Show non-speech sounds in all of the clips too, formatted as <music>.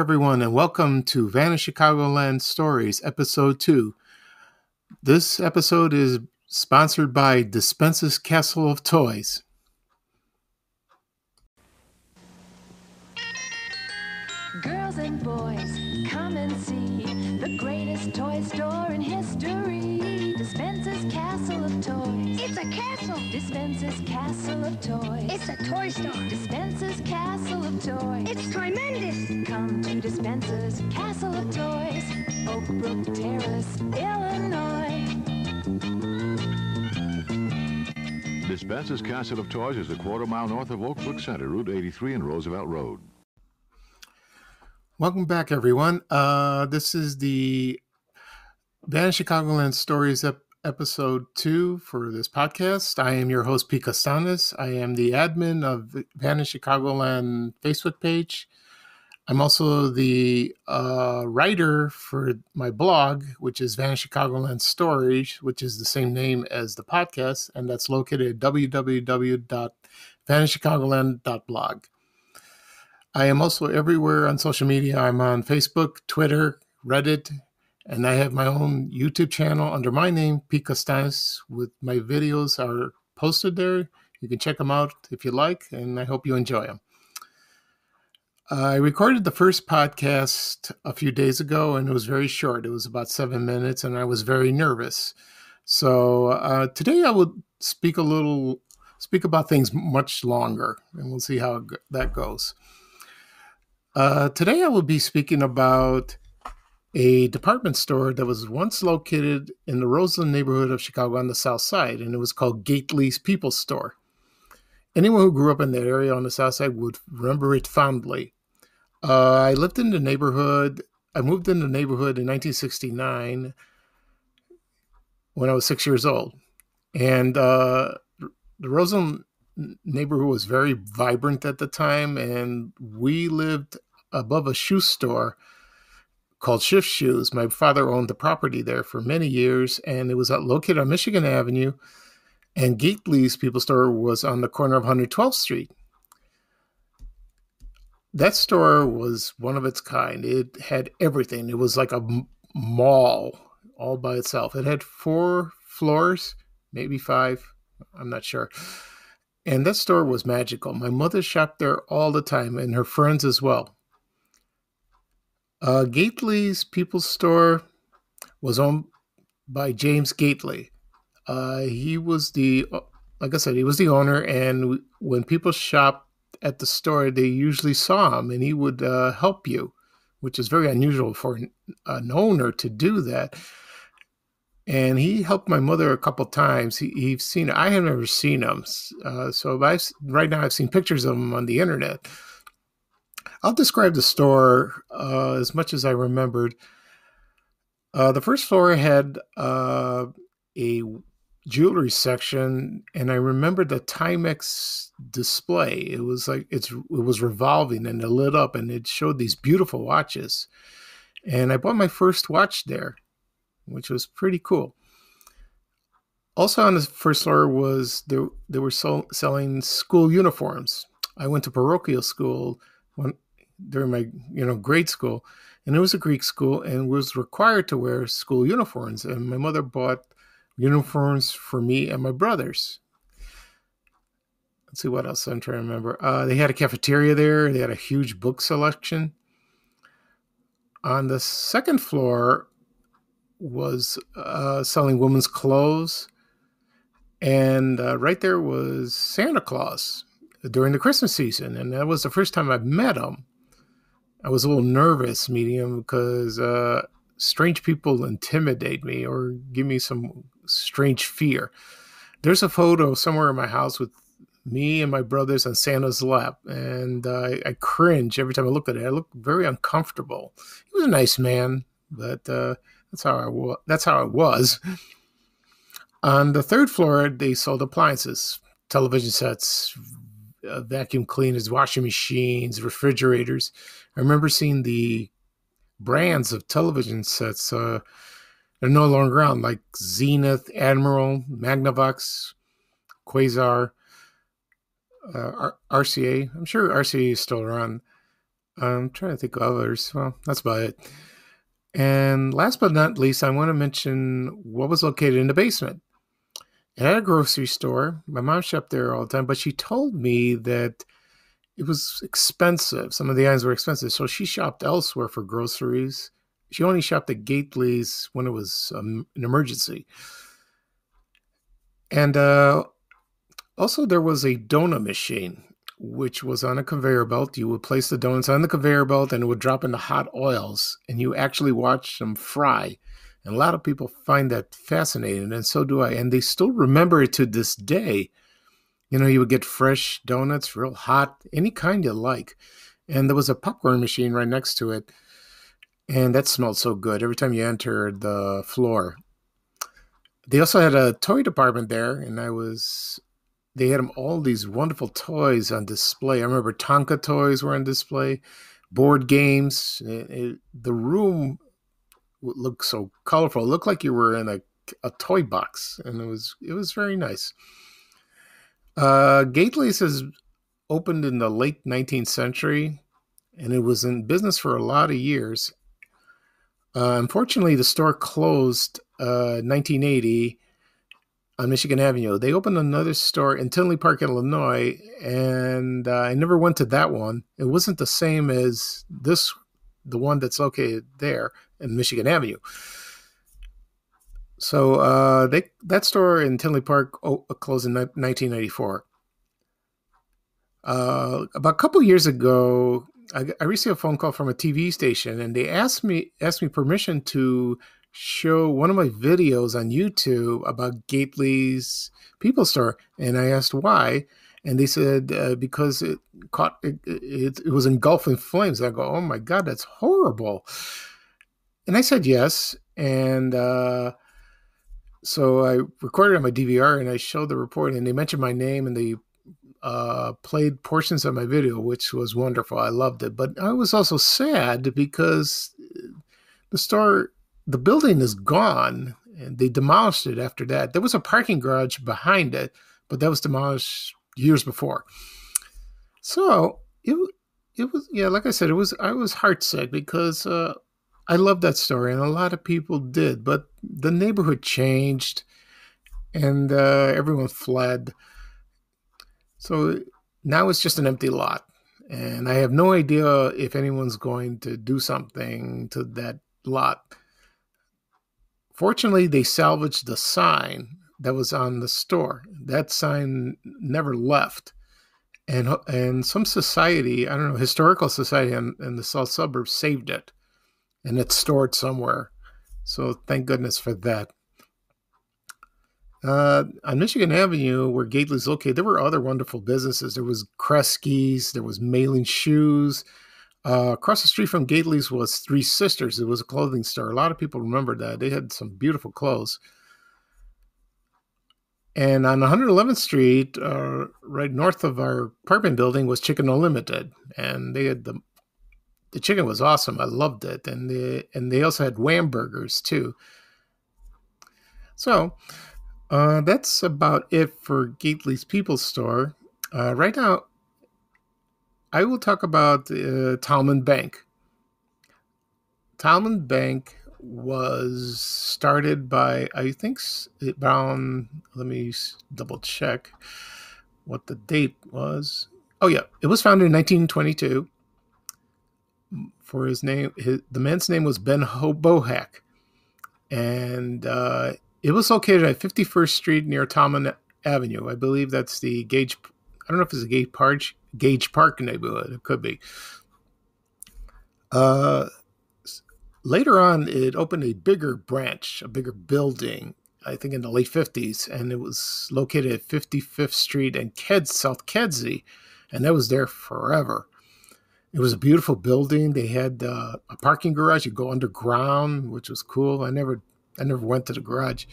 Everyone, and welcome to Vanished Chicagoland Stories, Episode 2. This episode is sponsored by Dispensa's Castle of Toys. Girls boys, come and see the greatest toy store in history. Dispensa's Castle of Toys. It's a castle. Dispensa's Castle of Toys. It's a toy store. Dispensa's Castle of Toys. It's tremendous. Come to Dispensa's Castle of Toys, Oak Brook Terrace, Illinois. Dispensa's Castle of Toys is a quarter mile north of Oak Brook Center, Route 83 and Roosevelt Road. Welcome back, everyone. Uh, this is the Vanished Chicagoland Stories ep- episode two for this podcast. I am your host, Pete Costanis. I am the admin of Vanished Chicagoland Facebook page. I'm also the uh, writer for my blog, which is Vanished Chicagoland Stories, which is the same name as the podcast, and that's located at www.vanishchicagoland.blog. I am also everywhere on social media. I'm on Facebook, Twitter, Reddit, and I have my own YouTube channel under my name, Pete Costanis, with my videos are posted there. You can check them out if you like, and I hope you enjoy them. I recorded the first podcast a few days ago, and it was very short. It was about seven minutes, and I was very nervous. So uh, today I will speak a little, speak about things much longer, and we'll see how that goes. Uh, today, I will be speaking about a department store that was once located in the Roseland neighborhood of Chicago on the south side, and it was called Gately's People Store. Anyone who grew up in that area on the south side would remember it fondly. Uh, I lived in the neighborhood, I moved in the neighborhood in 1969 when I was six years old. And uh, the Roseland neighborhood was very vibrant at the time, and we lived above a shoe store called Shift Shoes. My father owned the property there for many years, and it was uh, located on Michigan Avenue. And Gately's People Store was on the corner of 112th Street. That store was one of its kind. It had everything. It was like a mall all by itself. It had four floors, maybe five. I'm not sure and that store was magical. My mother shopped there all the time, and her friends as well. Uh, Gately's People's Store was owned by James Gately. Uh, he was the, like I said, he was the owner, and when people shopped at the store, they usually saw him, and he would uh, help you, which is very unusual for an, an owner to do that and he helped my mother a couple times. He, he's seen. I have never seen him, uh, so I've right now I've seen pictures of him on the internet. I'll describe the store uh, as much as I remembered. Uh, the first floor had uh, a jewelry section, and I remember the Timex display. It was like it's it was revolving and it lit up, and it showed these beautiful watches. And I bought my first watch there which was pretty cool. Also on the first floor was there they were so, selling school uniforms. I went to parochial school when, during my you know grade school, and it was a Greek school and was required to wear school uniforms. And my mother bought uniforms for me and my brothers. Let's see what else I'm trying to remember. Uh, they had a cafeteria there. They had a huge book selection. On the second floor, was uh, selling women's clothes, and uh, right there was Santa Claus during the Christmas season, and that was the first time I met him. I was a little nervous meeting him because uh, strange people intimidate me or give me some strange fear. There's a photo somewhere in my house with me and my brothers on Santa's lap, and I cringe every time I look at it. I look very uncomfortable. He was a nice man, but uh, that's how I wa- that's how it was. On the third floor, they sold appliances, television sets, uh, vacuum cleaners, washing machines, refrigerators. I remember seeing the brands of television sets. Uh, they're no longer around, like Zenith, Admiral, Magnavox, Quasar, uh, R- RCA. I'm sure RCA is still around. I'm trying to think of others. Well, that's about it. And last but not least, I want to mention what was located in the basement. Had a grocery store. My mom shopped there all the time, but she told me that it was expensive. Some of the items were expensive. So she shopped elsewhere for groceries. She only shopped at Gately's when it was um, an emergency. And uh, also, there was a donut machine, which was on a conveyor belt. You would place the donuts on the conveyor belt and it would drop into hot oils, and you actually watch them fry. And a lot of people find that fascinating, and so do I. And they still remember it to this day. You know, you would get fresh donuts, real hot, any kind you like. And there was a popcorn machine right next to it. And that smelled so good every time you entered the floor. They also had a toy department there, and I was they had them all these wonderful toys on display. I remember Tonka toys were on display, board games. It, it, the room looked so colorful. It looked like you were in a, a toy box, and it was it was very nice. Uh, Gately's has opened in the late 19th century, and it was in business for a lot of years. Uh, unfortunately, the store closed uh, 1980 on Michigan Avenue. They opened another store in Tinley Park, Illinois, and uh, I never went to that one. It wasn't the same as this, the one that's located there in Michigan Avenue. So uh, they that store in Tinley Park oh, closed in 1994. Uh, about a couple years ago, I, I received a phone call from a TV station, and they asked me asked me permission to show one of my videos on YouTube about Gately's People Store, and I asked why, and they said uh, because it caught it, it, it was engulfed in flames. I go, oh my god, that's horrible, and I said yes, and uh, so I recorded on my DVR and I showed the report, and they mentioned my name and they uh, played portions of my video, which was wonderful. I loved it, but I was also sad because the store the building is gone and they demolished it after that. There was a parking garage behind it, but that was demolished years before. So it it was yeah, like I said, it was I was heartsick because uh, I love that story and a lot of people did, but the neighborhood changed and uh, everyone fled. So now it's just an empty lot. And I have no idea if anyone's going to do something to that lot Fortunately, they salvaged the sign that was on the store. That sign never left. And, and some society, I don't know, historical society in, in the south suburbs saved it and it's stored somewhere. So thank goodness for that. Uh, on Michigan Avenue, where Gately's located, there were other wonderful businesses. There was Kresge's, there was Maling Shoes, uh, across the street from Gately's was Three Sisters. It was a clothing store. A lot of people remember that. They had some beautiful clothes. And on 111th Street, uh, right north of our apartment building, was Chicken Unlimited, and they had the the chicken was awesome. I loved it, and they and they also had Wham burgers too. So uh, that's about it for Gately's People Store. Uh, right now, I will talk about uh, Talman Bank. Talman Bank was started by, I think, around, let me double check what the date was. Oh, yeah, it was founded in 1922. For his name, his, the man's name was Ben Bohac. And uh, it was located at 51st Street near Talman Avenue. I believe that's the Gage, I don't know if it's a Gage Park, Gage Park neighborhood. It could be. Uh, later on, it opened a bigger branch, a bigger building. I think in the late fifties, and it was located at 55th Street and Keds, South Kedzie, and that was there forever. It was a beautiful building. They had uh, a parking garage. You go underground, which was cool. I never, I never went to the garage,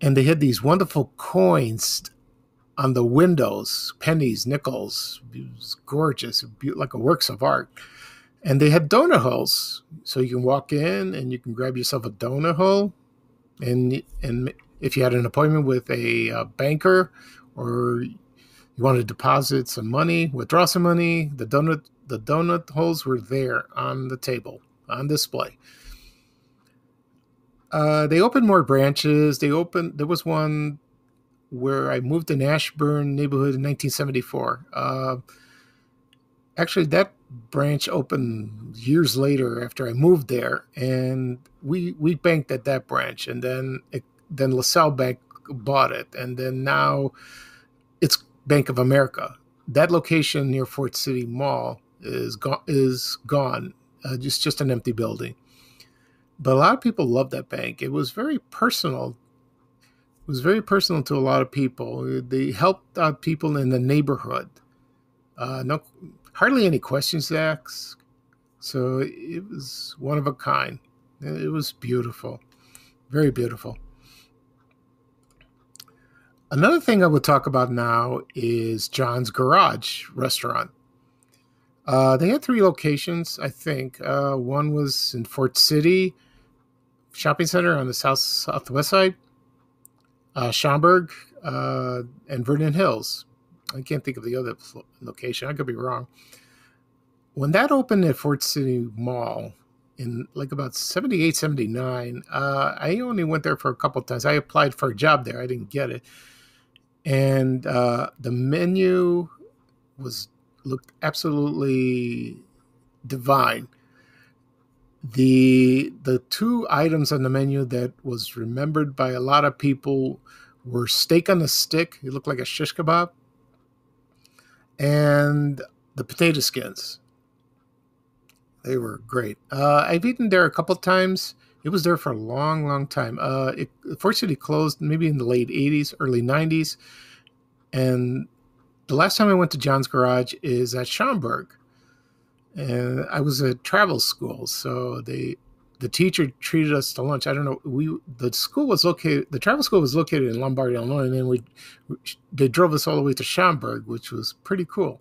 and they had these wonderful coins on the windows, pennies, nickels. It was gorgeous, like a works of art. And they had donut holes, so you can walk in and you can grab yourself a donut hole. And and if you had an appointment with a, a banker, or you want to deposit some money, withdraw some money, the donut the donut holes were there on the table on display. Uh, they opened more branches. They opened. There was one where I moved in Ashburn neighborhood in 1974. Uh, actually, that branch opened years later after I moved there, and we we banked at that branch, and then it, then LaSalle Bank bought it, and then now it's Bank of America. That location near Ford City Mall is gone. Is gone. Uh, just just an empty building. But a lot of people loved that bank. It was very personal. It was very personal to a lot of people. They helped out people in the neighborhood. Uh, no, hardly any questions asked. So it was one of a kind. It was beautiful, very beautiful. Another thing I would talk about now is John's Garage restaurant. Uh, they had three locations, I think. Uh, one was in Ford City Shopping Center on the south southwest side, uh, Schaumburg, uh, and Vernon Hills. I can't think of the other location. I could be wrong. When that opened at Ford City Mall in like about 78, 79, uh, I only went there for a couple times. I applied for a job there. I didn't get it. And uh, the menu was looked absolutely divine. The the two items on the menu that was remembered by a lot of people were steak on a stick. It looked like a shish kebab and the potato skins. They were great. Uh, I've eaten there a couple times. It was there for a long, long time. Uh, it fortunately closed maybe in the late '80s, early '90s, and the last time I went to John's Garage is at Schaumburg, and I was at travel school, so they the teacher treated us to lunch. I don't know. We the school was located. The travel school was located in Lombard, Illinois, and then we they drove us all the way to Schaumburg, which was pretty cool.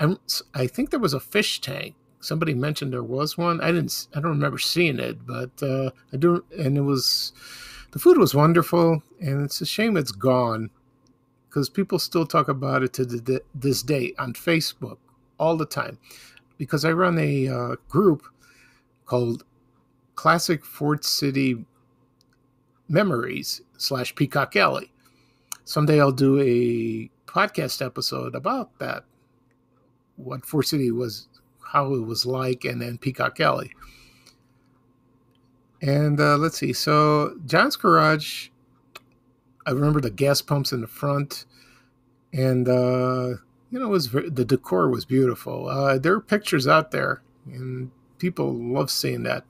And I think there was a fish tank. Somebody mentioned there was one. I didn't. I don't remember seeing it, but uh, I do. And it was the food was wonderful, and it's a shame it's gone because people still talk about it to the, this day on Facebook all the time. Because I run a uh, group called classic Ford City memories slash Peacock Alley. Someday I'll do a podcast episode about that, what Ford City was, how it was like, and then Peacock Alley. And uh, let's see. So John's Garage, I remember the gas pumps in the front, and uh, you know, was the decor was beautiful. Uh, there are pictures out there, and people love seeing that.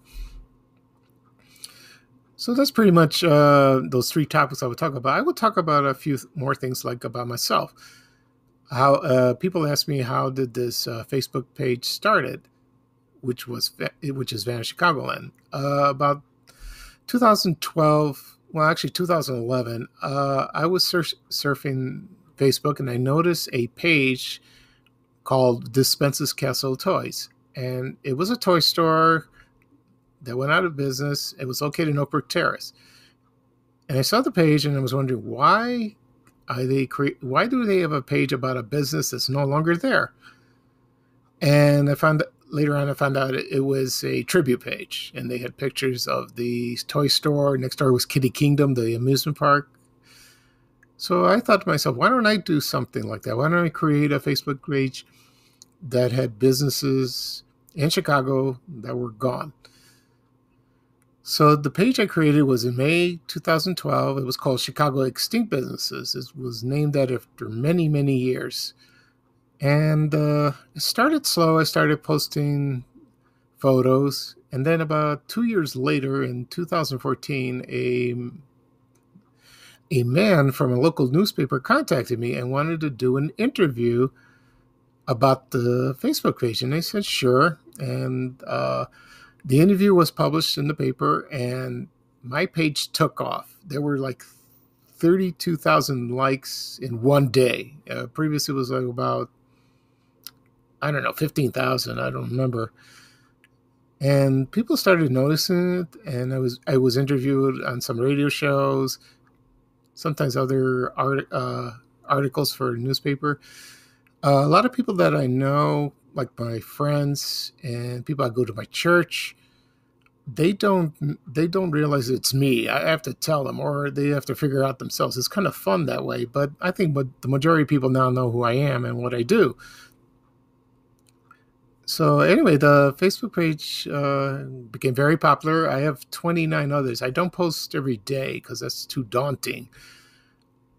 So that's pretty much uh, those three topics I would talk about. I would talk about a few more things like about myself. How uh, people ask me how did this uh, Facebook page started, which was which is Vanished Chicagoland. Uh, about 2012, well, actually 2011, uh, I was sur- surfing Facebook and I noticed a page called Dispensa's Castle Toys, and it was a toy store that went out of business. It was located in Oakbrook Terrace. And I saw the page and I was wondering why are they why do they have a page about a business that's no longer there? And I found later on I found out it, it was a tribute page and they had pictures of the toy store. Next door was Kiddie Kingdom, the amusement park. So I thought to myself, why don't I do something like that? Why don't I create a Facebook page that had businesses in Chicago that were gone? So the page I created was in May 2012. It was called Chicago Extinct Businesses. It was named that after many, many years. And uh, it started slow. I started posting photos. And then about two years later, in 2014, a a man from a local newspaper contacted me and wanted to do an interview about the Facebook page. And I said, sure. And uh, the interview was published in the paper and my page took off. There were like 32,000 likes in one day. Uh, previously, it was like about, I don't know, 15,000. I don't remember. And people started noticing it. And I was, I was interviewed on some radio shows, sometimes other art, uh, articles for a newspaper. Uh, a lot of people that I know, like my friends and people I go to my church, they don't they don't realize it's me. I have to tell them, or they have to figure out themselves. It's kind of fun that way. But I think, but the majority of people now know who I am and what I do. So anyway, the Facebook page uh, became very popular. I have 29 others. I don't post every day because that's too daunting.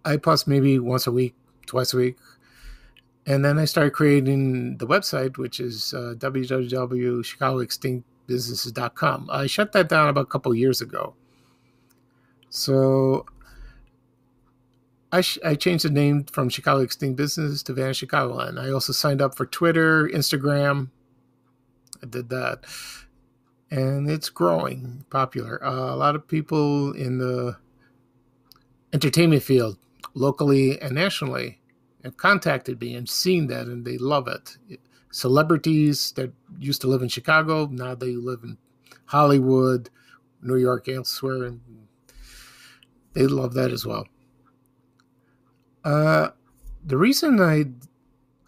I post maybe once a week, twice a week, and then I started creating the website, which is uh, www.chicagoextinctbusinesses.com. I shut that down about a couple years ago. So I, sh- I changed the name from Chicago Extinct Business to Vanished Chicagoland. I also signed up for Twitter, Instagram. I did that. And it's growing popular. Uh, a lot of people in the entertainment field, locally and nationally, have contacted me and seen that, and they love it. Celebrities that used to live in Chicago, now they live in Hollywood, New York, elsewhere, and they love that as well. Uh, the reason I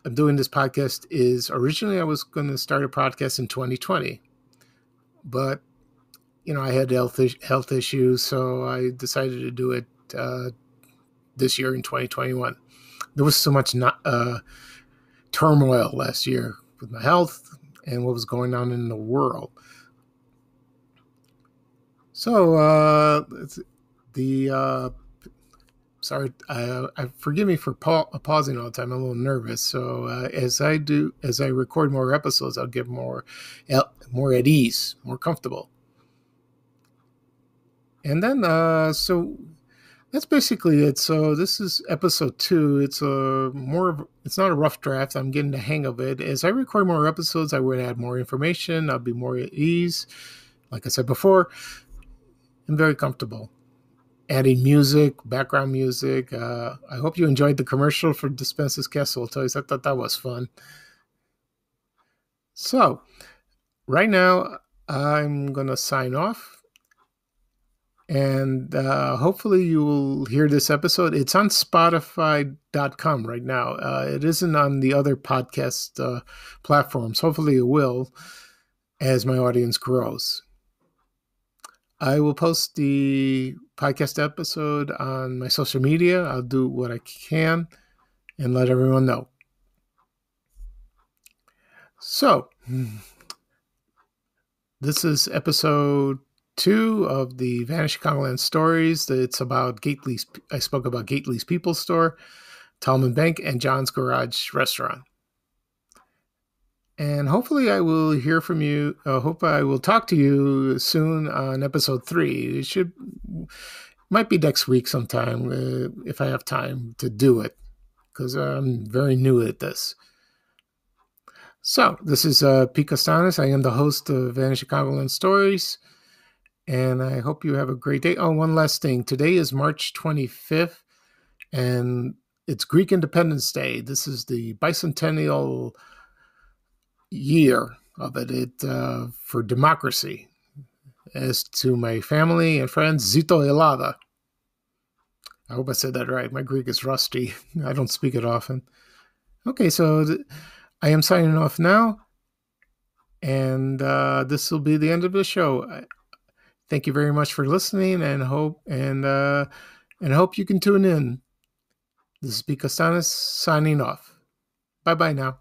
am doing this podcast is originally I was going to start a podcast in 2020, but you know I had health health issues, so I decided to do it uh, this year in 2021. There was so much not, uh, turmoil last year with my health and what was going on in the world. So uh, the uh, sorry, I, I, forgive me for pa- pausing all the time. I'm a little nervous. So uh, as I do, as I record more episodes, I'll get more, more at ease, more comfortable. And then, uh, so that's basically it. So this is episode two. It's a more, of, it's not a rough draft. I'm getting the hang of it. As I record more episodes, I would add more information. I'll be more at ease. Like I said before, I'm very comfortable adding music, background music. Uh, I hope you enjoyed the commercial for Dispensa's Castle Toys. I thought that was fun. So, right now, I'm going to sign off. And uh, hopefully, you will hear this episode. It's on Spotify.com right now. Uh, it isn't on the other podcast uh, platforms. Hopefully, it will as my audience grows. I will post the podcast episode on my social media. I'll do what I can and let everyone know. So, <laughs> this is episode two of the Vanished Chicagoland stories. It's about Gately's. I spoke about Gately's People Store, Talman Bank, and John's Garage Restaurant and hopefully I will hear from you. I uh, hope I will talk to you soon on episode three. It should might be next week sometime uh, if I have time to do it because I'm very new at this. So this is uh, Pete Costanis. I am the host of Vanished Chicagoland Stories, and I hope you have a great day. Oh, one last thing. Today is March 25th, and it's Greek Independence Day. This is the bicentennial year of it, it uh, for democracy. As to my family and friends, Zito Elada. I hope I said that right. My Greek is rusty. <laughs> I don't speak it often. Okay, so th- I am signing off now, and uh, this will be the end of the show. Thank you very much for listening, and hope and uh, and hope you can tune in. This is Pete Costanis signing off. Bye bye now.